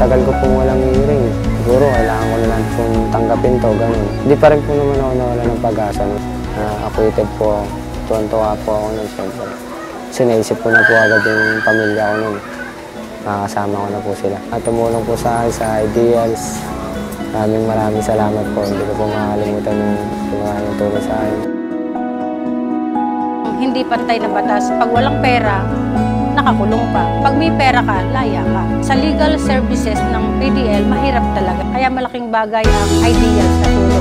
tagal ko pong walang hearing. Siguro kailangan ko na lang pong tanggapin to, ganun. Hindi pa rin po naman ako nawala ng pag-asa. Uh, acquitted po, tuwan-tuwa po ako nun, siyempre. Kasi ko na po agad yung pamilya ko nun. Makakasama ko na po sila. At tumulong po sa akin sa ideals. Maraming maraming salamat po. Hindi ko po makalimutan yung gumawa ng sa akin. Hindi pantay na batas. Pag walang pera, nakakulong ka. Pag may pera ka, laya ka. Sa legal services ng PDL, mahirap talaga. Kaya malaking bagay ang ideals na